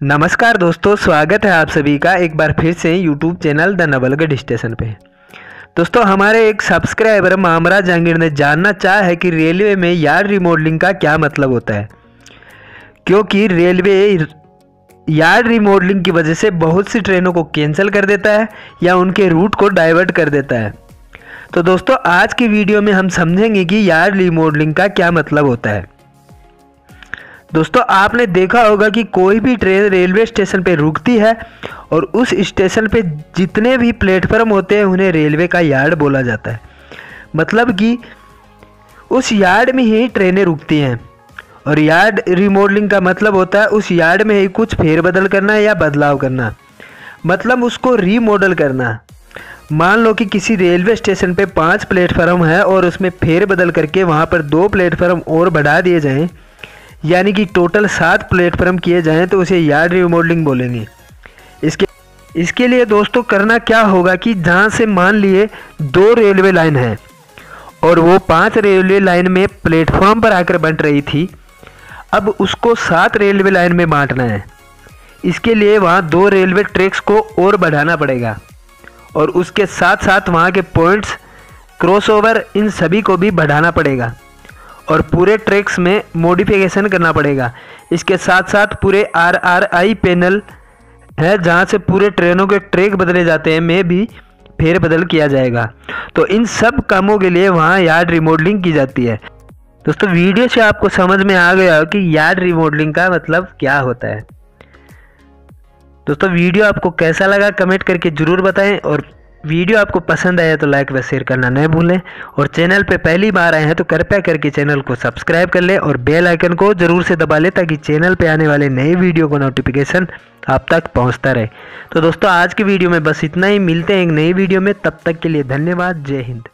नमस्कार दोस्तों, स्वागत है आप सभी का एक बार फिर से YouTube channel the Nawalgarh station पे। दोस्तों, हमारे एक सब्सक्राइबर मामरा जहांगीर ने जानना चाहा है कि रेलवे में यार्ड रिमॉडलिंग का क्या मतलब होता है। क्योंकि रेलवे यार्ड रिमॉडलिंग की वजह से बहुत सी ट्रेनों को कैंसिल कर देता है या उनके रूट को डाइवर्ट कर देता है। तो दोस्तों, आज की वीडियो में हम समझेंगे कि यार्ड रिमॉडलिंग का क्या मतलब होता है। दोस्तों, आपने देखा होगा कि कोई भी ट्रेन रेलवे स्टेशन पे रुकती है और उस स्टेशन पे जितने भी प्लेटफॉर्म होते हैं, उन्हें रेलवे का यार्ड बोला जाता है। मतलब कि उस यार्ड में ही ट्रेनें रुकती हैं। और यार्ड रिमॉडलिंग का मतलब होता है, उस यार्ड में ही कुछ फेरबदल करना या बदलाव करना। मतलब उसको रीमॉडल करना। मान लो कि किसी रेलवे स्टेशन पे पाँच प्लेटफार्म है और उसमें फेरबदल करके वहाँ पर दो प्लेटफार्म और बढ़ा दिए जाएँ यानी कि टोटल सात प्लेटफॉर्म किए जाएँ तो उसे यार्ड रिमॉडलिंग बोलेंगे। इसके इसके लिए दोस्तों करना क्या होगा कि जहाँ से मान लिए दो रेलवे लाइन है, और वो पाँच रेलवे लाइन में प्लेटफॉर्म पर आकर बंट रही थी, अब उसको सात रेलवे लाइन में बांटना है। इसके लिए वहाँ दो रेलवे ट्रैक्स को और बढ़ाना पड़ेगा, और उसके साथ साथ वहाँ के पॉइंट्स क्रॉसओवर इन सभी को भी बढ़ाना पड़ेगा। और पूरे ट्रैक्स में मॉडिफिकेशन करना पड़ेगा। इसके साथ साथ पूरे आर आर आई पैनल है, जहाँ से पूरे ट्रेनों के ट्रैक बदले जाते हैं, में भी फेर बदल किया जाएगा। तो इन सब कामों के लिए वहाँ यार्ड रिमॉडलिंग की जाती है। दोस्तों वीडियो से आपको समझ में आ गया कि यार्ड रिमॉडलिंग का मतलब क्या होता है। दोस्तों वीडियो आपको कैसा लगा कमेंट करके ज़रूर बताएँ और वीडियो आपको पसंद आया तो लाइक व शेयर करना न भूलें। और चैनल पे पहली बार आए हैं तो कृपया करके चैनल को सब्सक्राइब कर लें और बेल आइकन को ज़रूर से दबा लें ताकि चैनल पे आने वाले नए वीडियो का नोटिफिकेशन आप तक पहुँचता रहे। तो दोस्तों, आज की वीडियो में बस इतना ही। मिलते हैं एक नई वीडियो में। तब तक के लिए धन्यवाद। जय हिंद।